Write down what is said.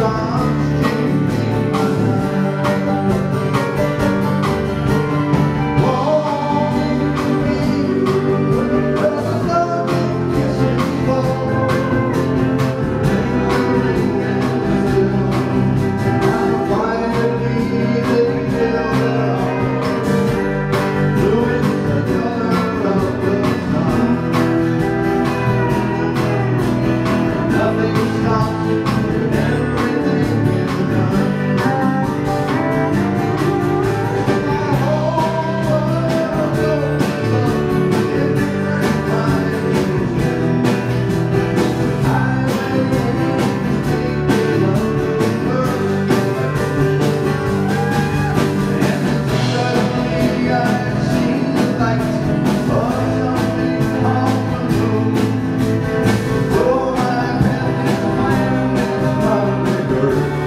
lugar. word.